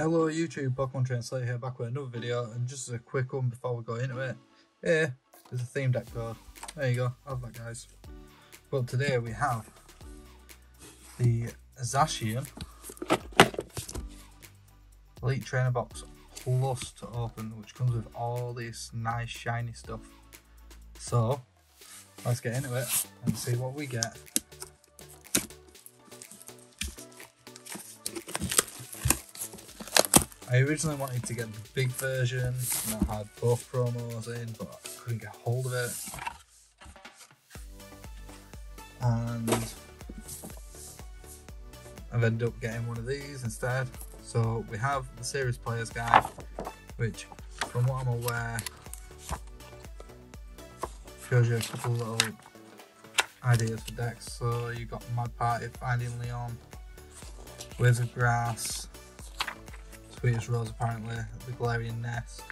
Hello YouTube, Pokemon Trainer Slater here, back with another video, and just as a quick one before we go into it. Here is a theme deck card. There you go, have that guys. But today we have the Zacian Elite Trainer Box Plus to open, which comes with all this nice shiny stuff. So, let's get into it and see what we get. I originally wanted to get the big version that had both promos in, but I couldn't get hold of it. And I've ended up getting one of these instead. So we have the Series Players Guide, which, from what I'm aware, shows you a couple little ideas for decks. So you've got Mad Party, Finding Leon, Wizard Grass, Sweetest Rose apparently, the Galarian Nest,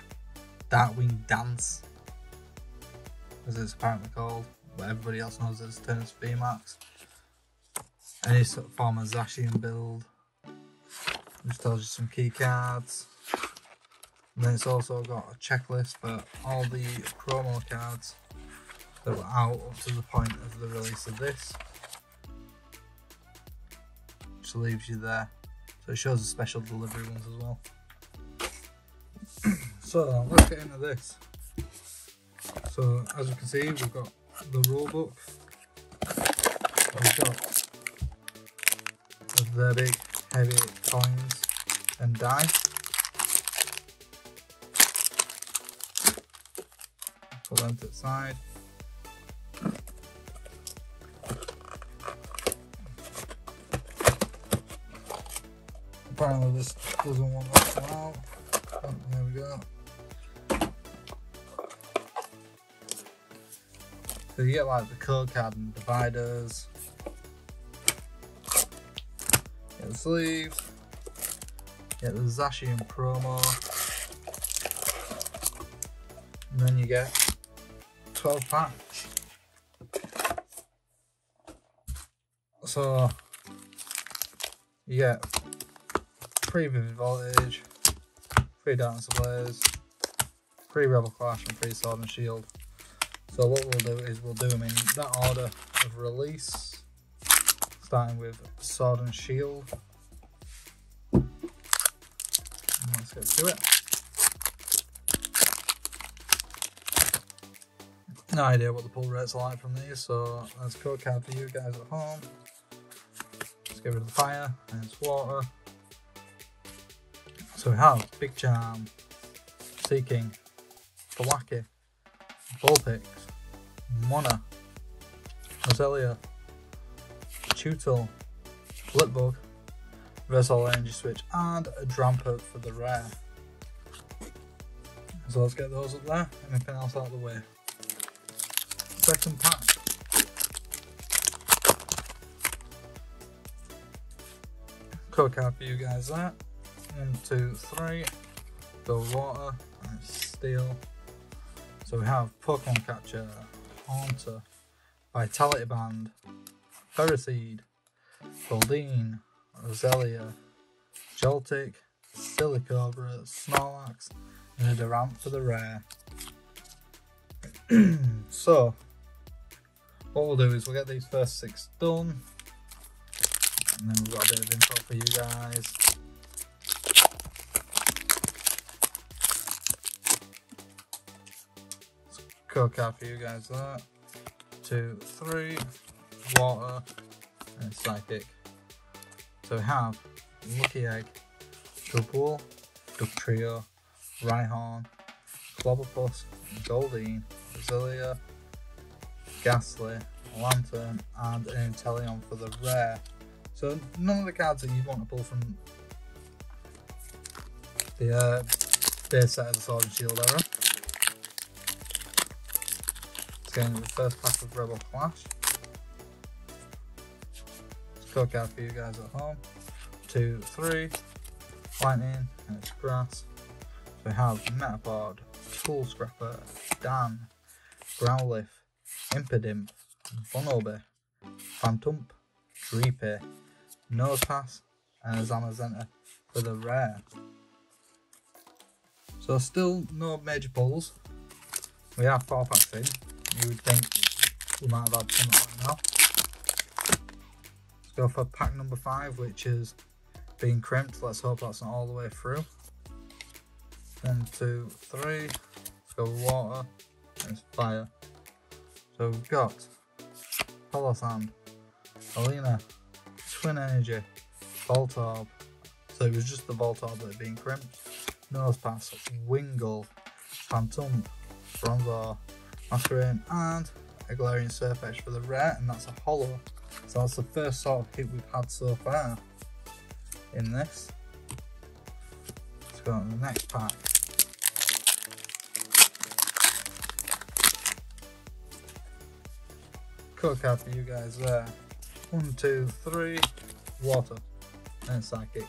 Darkwing Dance, as it's apparently called, but everybody else knows it as Tennis VMAX. Any sort of form of Zacian build, which tells you some key cards. And then it's also got a checklist for all the promo cards that were out up to the point of the release of this. Which leaves you there. So it shows the special delivery ones as well. so let's get into this. So as you can see, we've got the rule book. We've got the big heavy coins and dice. Put them to the side. Apparently this doesn't want to come out. Oh, there we go. So you get like the code card and dividers. Get the sleeves. Get the Zacian promo. And then you get 12 packs. So you get Free Vivid Voltage, free Darkness Ablaze, free Rebel Clash and free Sword and Shield. So what we'll do is we'll do them in that order of release, starting with Sword and Shield. And let's get to it. No idea what the pull rates are like from these, so let's code card for you guys at home. Let's get rid of the fire and it's water. So we have Big Charm, Seaking, Thwackey, Vulpix, Mona, Roselia, Tutel, Blipbug, Reversal Energy Switch, and a Drampa for the rare. So let's get those up there, anything else out of the way. Second pack. Code card for you guys there. One, two, three. The water and steel. So we have Pokemon Catcher, Haunter, Vitality Band, Ferroseed, Goldeen, Roselia, Joltik, Silicobra, Snorlax, and a Durant for the rare. so, what we'll do is we'll get these first six done, and then we've got a bit of info for you guys. Cook for you guys that. Two, three, water, and psychic. So we have Lucky Egg, Double, Dugtrio, Rhyhorn, Clobbopus, Goldeen, Roselia, Gastly, Lanturn, and an Inteleon for the rare. So none of the cards that you'd want to pull from the uh, base set of the Sword and Shield era getting the first pack of Rebel Clash. Let's cook out for you guys at home. Two, three, lightning, and it's grass. So we have Metapod, Tool Scrapper, Dan, Growlithe, Impidimp, Bunnelby, Phantump, Dreepy, Nosepass, and a Zamazenta for the rare. So still no major pulls. We have four packs in. You would think we might have had right now. Let's go for pack number five, which is being crimped. Let's hope that's not all the way through. One, two, three. Let's go water. It's fire. So we've got Hollow Sand, Alina, Twin Energy, Voltorb. So it was just the Voltorb that had been crimped. Nosepass, Wingull, Phantump, Bronzor, Masquerain, and a Galarian Sirfetch'd for the rare, and that's a holo. So that's the first sort of hit we've had so far in this. Let's go on to the next pack. Code card for you guys there. One, two, three, water, and psychic.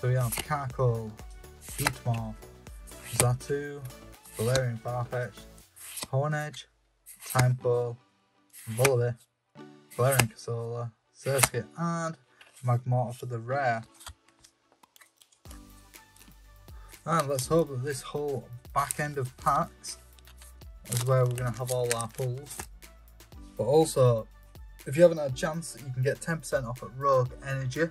So we have Carkol, Heatmor, Xatu, Galarian Farfetch, Time Tympole, Vullaby, Galarian Corsola, Surskit, and Magmortar for the rare. And let's hope that this whole back end of packs is where we're going to have all our pulls. But also, if you haven't had a chance, you can get 10% off at Rogue Energy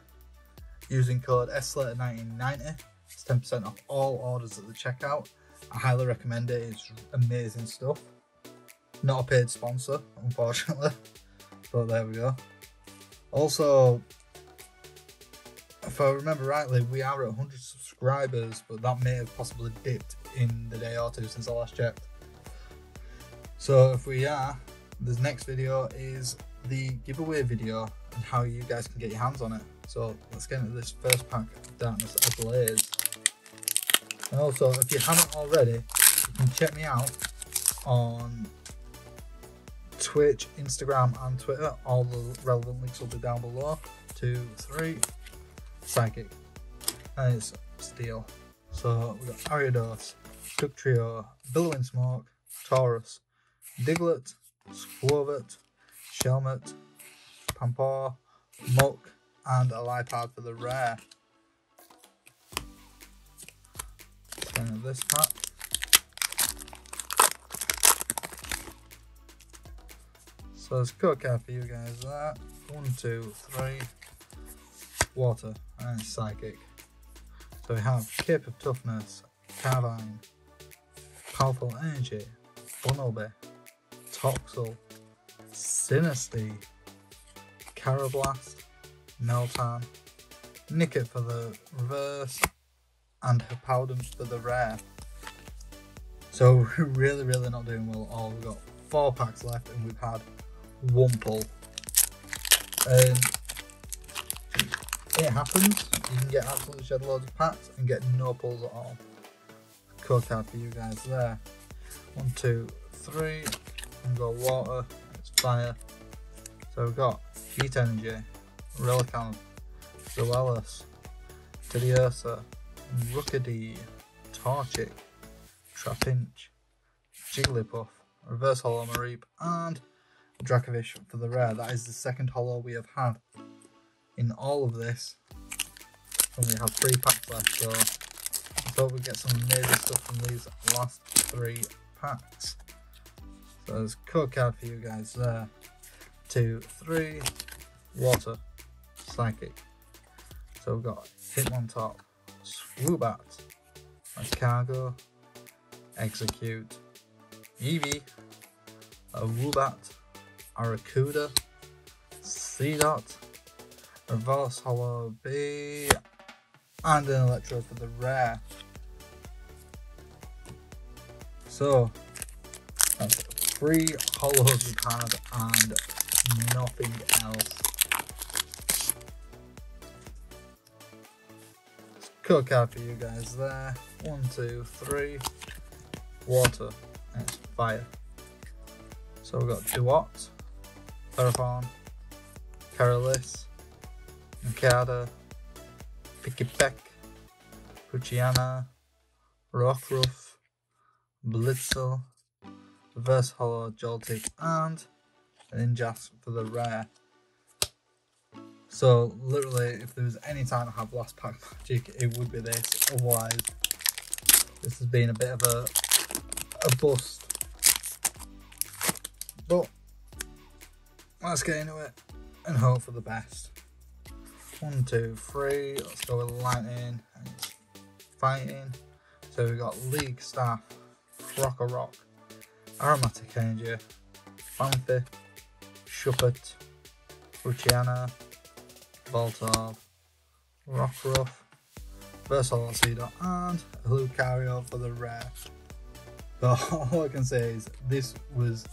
using code SLater1990. It's 10% off all orders at the checkout. I highly recommend it, it's amazing stuff. Not a paid sponsor, unfortunately, but there we go. Also, if I remember rightly, we are at 100 subscribers, but that may have possibly dipped in the day or two since I last checked. So if we are, this next video is the giveaway video and how you guys can get your hands on it. So let's get into this first pack of Darkness Ablaze. Oh, and also, if you haven't already, you can check me out on Twitch, Instagram, and Twitter. All the relevant links will be down below. Two, three, Psychic. And it's Steel. So we've got Ariados, Trio, Billowing Smoke, Tauros, Diglett, Skwovet, Shelmet, Pampor, Muk, and a Liepard for the rare. Then this pack. So there's card for you guys there. One, two, three. Water and Psychic. So we have Cape of Toughness, Carvine, Powerful Energy, Bunnelby, Toxel, Sinistea, Karrablast, Meltan, Nickit for the reverse, and Hippowdon for the rare. So really, really not doing well at all. We've got four packs left and we've had one pull. And it happens. You can get absolutely shed loads of packs and get no pulls at all. Code card for you guys there. One, two, three. And go water. It's fire. So we've got heat energy, Relicanth, Zoelis, Teddiursa, Rookidee, Torchic, Trapinch, Jigglypuff, Reverse Holo Mareep, and Dracovish for the rare. That is the second holo we have had in all of this. And we have three packs left, so I thought we'd get some amazing stuff from these last three packs. So there's code card for you guys there. Two, three, water, psychic. So we've got Hitmontop, Swoobat, Cargo, Exeggcute, Eevee, a Woobat, Arrokuda, Seedot, Reverse Holo B, and an Electrode for the rare. So, that's three holos we've had and nothing else. Code card for you guys there. One, two, three. Water. And it's fire. So we've got Duat, Paraphon, Carolis, Mikada, Pikipek, Poochyena, Rockruff, Blitzle, Reverse Holo Joltik, and an Ninjask for the rare. So literally, if there was any time to have last pack magic, it would be this. Otherwise, this has been a bit of a, a bust. But let's get into it and hope for the best. One, two, three. Let's go with lightning and fighting. So we got League Staff, Rocker Rock, Aromatic Angel, Fanfi, Shuppet, Luciana, Voltorb, Rockruff, Versal Seedot, and Lucario for the rare. But all I can say is this was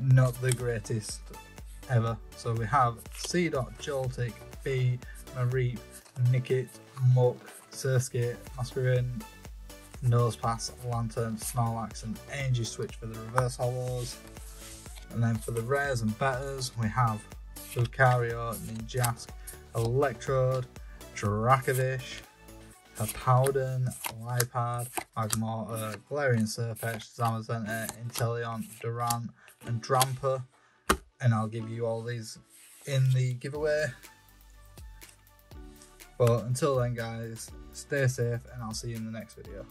not the greatest ever. So we have Seedot, Joltik, B, Mareep, Nickit, Muk, Surskit, Masquerain, Nosepass, Lanturn, Snorlax, and Energy Switch for the reverse holos. And then for the rares and betters, we have Lucario, Ninjask, Electrode, Dracovish, Hippowdon, Liepard, Magmortar, Galarian Sirfetch'd, Zamazenta, Inteleon, Durant, and Drampa. And I'll give you all these in the giveaway. But until then, guys, stay safe, and I'll see you in the next video.